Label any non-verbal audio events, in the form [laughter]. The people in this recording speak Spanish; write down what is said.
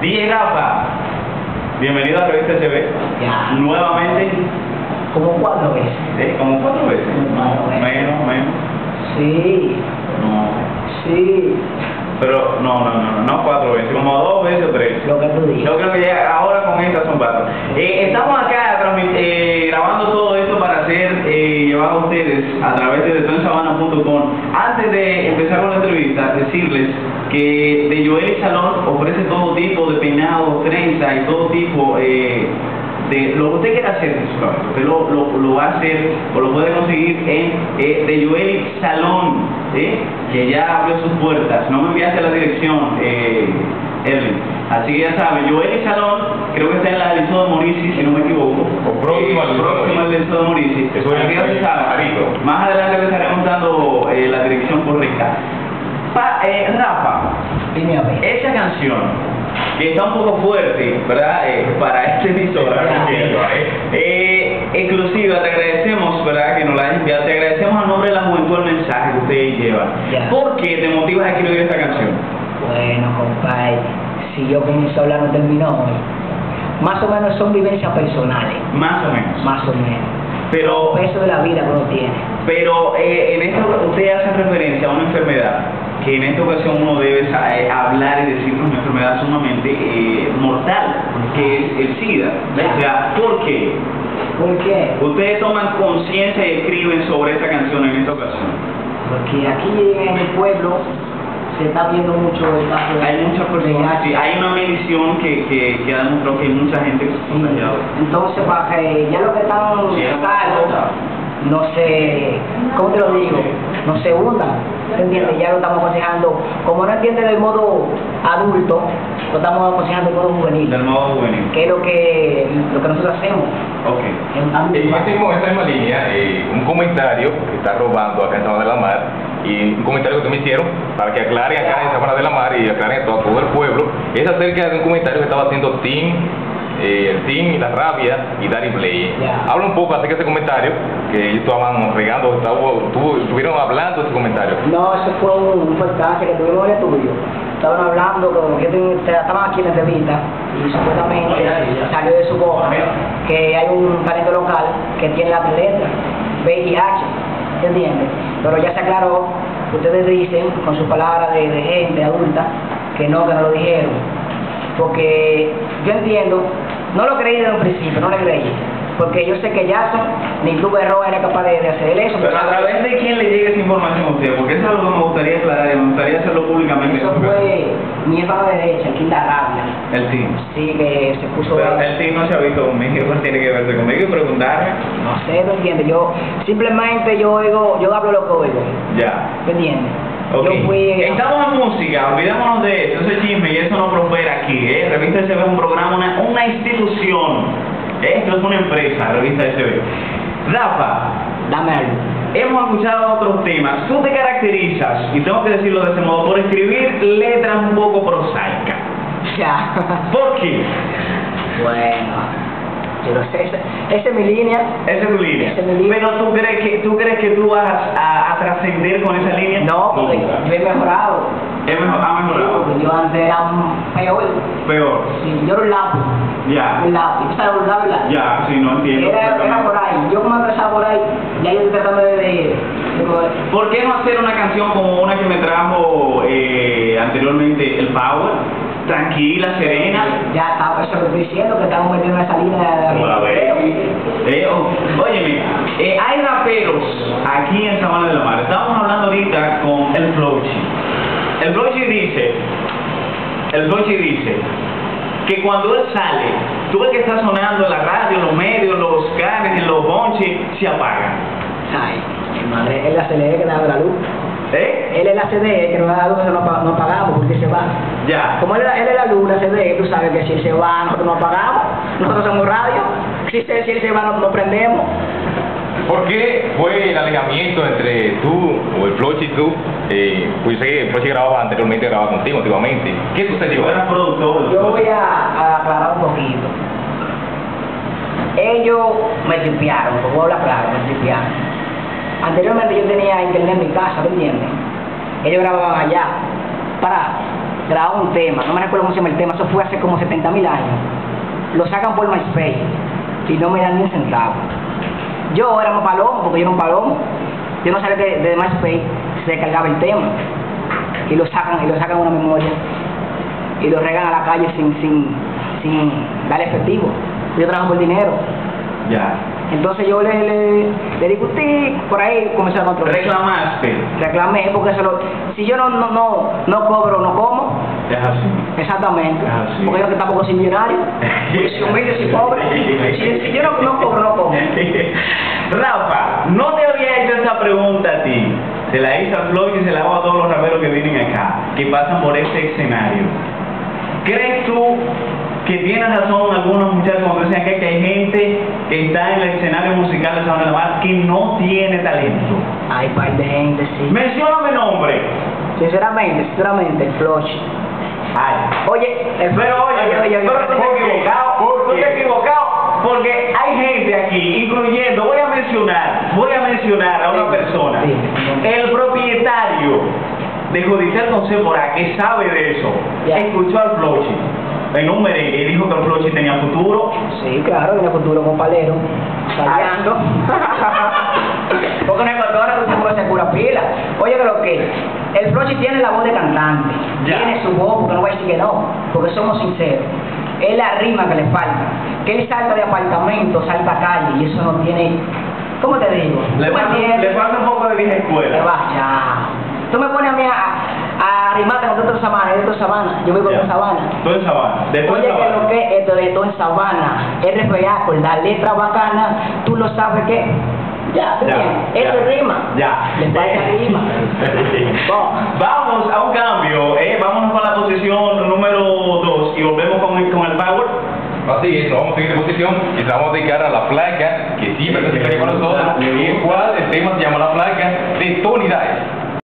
DJ Rafa, bienvenido a la revista SB. Ya. Nuevamente, Como cuatro veces. ¿eh? como cuatro veces. Menos, menos. Sí, No. sí. Pero no, no, no, no, no cuatro veces, como dos veces o tres. Lo que tú dices. Yo creo que ya ahora con esta son cuatro. Eh, estamos acá eh, grabando todo esto para hacer eh, llevado a ustedes a través de detonsabana.com. Antes de empezar con la entrevista, decirles que de Joel y Salón ofrece todo tipo de peinados, trenza y todo tipo eh, de lo que usted quiera hacer en su cabello. Usted lo, lo, lo va a hacer o lo puede conseguir en eh, de Joel Salón, ¿eh? que ya abrió sus puertas. No me enviaste la dirección, eh, Erwin. Así que ya saben, Joel Salón, creo que está en la Liceo de Morici, si no me equivoco. O próximo al próximo de Morici. Más adelante les estaremos dando eh, la dirección correcta. Pa, eh, Rafa, Dime a ver. esa canción que está un poco fuerte, ¿verdad? Eh, para este emisora, ¿eh? Eh, exclusiva, te agradecemos, ¿verdad? Que nos la hayas enviado. Te agradecemos a nombre de la juventud el mensaje que usted lleva. Ya. ¿Por qué te motivas a escribir esta canción? Bueno, compadre, si yo comienzo a hablar no termino hoy. Más o menos son vivencias personales, Más o menos. más o menos. Pero, Peso de la vida que uno tiene. pero eh, en esto que en esta ocasión uno debe eh, hablar y decir una enfermedad sumamente eh, mortal, que es el SIDA. O sea, ¿por qué? ¿Por qué? Ustedes toman conciencia y escriben sobre esta canción en esta ocasión. Porque aquí en el pueblo se está viendo mucho el caso Hay muchas personas, sí, hay una medición que, que, que ha demostrado que hay mucha gente que se ha contagiado. Entonces, para que ya lo que están Sí, no se, ¿cómo te lo digo? No se hundan, ¿te entiendes? Ya lo estamos aconsejando, como no entiende del modo adulto, lo estamos aconsejando del modo juvenil, Del modo juvenil. que es lo que, lo que nosotros hacemos. Ok. En de esta misma, línea, eh, un comentario que está robando acá en Sabana de la Mar y un comentario que me hicieron para que aclaren acá en Sabana de la Mar y aclaren a todo, a todo el pueblo es acerca de un comentario que estaba haciendo Tim, eh, el Tim y la rabia y Dari Play. Habla un poco acerca de ese comentario que ellos estaban regando, estuvieron hablando de ese comentario. No, eso fue un, un que tuvimos en el estudio. Estaban hablando, con, yo estaban aquí en la entrevista y supuestamente salió de su boca que hay un talento local que tiene la letra, VIH, ¿entiendes? Pero ya se aclaró, ustedes dicen con sus palabras de, de gente adulta que no, que no lo dijeron. Porque yo entiendo, no lo creí desde un principio, no le creí. Porque yo sé que Jackson ni tú Berroa era capaz de, de hacer eso. Pero a través de quién le llega esa información a usted, porque eso es algo que me gustaría aclarar y me gustaría hacerlo públicamente. Eso fue mi de derecha, el Quinta Rabia. El team. Sí, que se puso. Pero el team no se ha visto conmigo, no tiene que verse conmigo y preguntarme. No sé, ¿me entiendes? Yo simplemente yo oigo, yo hablo lo que oigo. Ya. ¿Me entiendes? Ok. Yo fui. Estamos en música, olvidémonos de eso, ese chisme y eso no prospera aquí, ¿eh? Revista SB es un programa, una, una institución. ¿eh? Esto es una empresa, Revista SB. Rafa, Dame algo. hemos escuchado otros temas. Tú te caracterizas, y tengo que decirlo de ese modo, por escribir letras un poco prosaicas. Ya. ¿Por qué? bueno. Yo lo sé, esa esa es mi línea. Esa es tu línea. Esa es mi línea. Pero tú crees que tú crees que tú vas a, a trascender con esa línea? No, porque yo he mejorado. He mejor- ha mejorado. Porque Yo antes era un peor. Peor. Sí, yo era un lápiz. Ya. Un lápiz. ¿Tú sabes un lápiz? Ya, sí, no entiendo. Era, era por ahí. Yo como empezaba por ahí, ya yo estoy tratando de, de, de- ¿Por qué no hacer una canción como una que me trajo eh, anteriormente el Power? Tranquila, serena. Ya lo estoy diciendo, que estamos metiendo en esa línea Como la de... ve. Eh, oh, óyeme, eh, hay raperos aquí en Sabana de la Mar. Estamos hablando ahorita con el Flochi. El Flochi dice, el Flochi dice que cuando él sale, tú ves que está sonando en la radio, los medios, los canes, en los bonches, se apagan. Ay, mi madre, él la CDE que da la luz. ¿Eh? Él es la CDE que nos da la luz, no, pa- no pagamos porque se va. Ya. Como él, es la- él es la luz, la CDE, tú sabes que si él se va, nosotros no pagamos. Nosotros somos radio. Si, se- si él se va, no, no prendemos. ¿Por qué fue el alejamiento entre tú, o el Flochi y tú? Eh, pues sé que el Flochi grababa anteriormente, grababa contigo antiguamente. ¿Qué sucedió? Yo. Yo voy a, a aclarar un poquito. Ellos me tripearon, porque voy a hablar claro, me tripearon. Anteriormente yo tenía internet en mi casa, ¿me entiendes? Ellos grababan allá. Para, grababa un tema, no me recuerdo cómo se llama el tema, eso fue hace como 70 mil años. Lo sacan por MySpace y no me dan ni un centavo. Yo era un palomo, porque yo era un palomo. Yo no sabía que de MySpace se descargaba el tema. Y lo sacan, y lo sacan una memoria. Y lo regan a la calle sin, sin, sin dar efectivo. Yo trabajo por dinero. Entonces yo le, le, le discutí, por ahí comenzó la controversia. Reclamaste. Reclamé, porque se lo, si yo no, no, no, no cobro, no como. Es así. Exactamente. Ah, sí. Porque yo que tampoco soy millonario. Soy humilde, soy pobre. Si, si yo no, no cobro, no como. [laughs] Rafa, no te había hecho esa pregunta a ti. Se la hice a Floyd y se la hago a todos los raperos que vienen acá, que pasan por este escenario. ¿Crees tú que tienes razón algunos muchachos cuando dicen que hay gente que está en el escenario musical de San Mar que no tiene talento? Hay par de gente, sí. Mencióname nombre. Sinceramente, sinceramente, flush. Ay. Oye, el Pero oye, oye, oye, pero tú te has ¿por qué? equivocado, ¿Por qué? has equivocado, porque hay gente aquí, incluyendo, voy a mencionar, voy a mencionar a una Sí, persona, sí. el propietario de Judicial Consépora, que sabe de eso, escuchó al Flochi merengue y dijo que el Flochi tenía futuro. Sí, claro, en el futuro con palero. Fallando. [laughs] Porque en Ecuador acostumbró se cura pila. Oye, que lo que. El Flochi tiene la voz de cantante. Ya. Tiene su voz, porque no voy a decir que no. Porque somos sinceros. Es la rima que le falta. Que él salta de apartamento, salta a calle. Y eso no tiene. ¿Cómo te digo? Le ¿Tú me falta, le un poco de vieja Que escuela. vaya. Tú me pones a mí a, a rimarte con otro sabana, de otro sabana. Yo vivo en sabana. Tú en Sabana, de en Oye, que Sabana. lo que es esto de todo en sabana, RFA con la letra bacana, tú lo sabes que. Ya, ¿tú Ya, ya. Eso es rima. Ya. Le falta rima. [laughs] Bo. Vamos a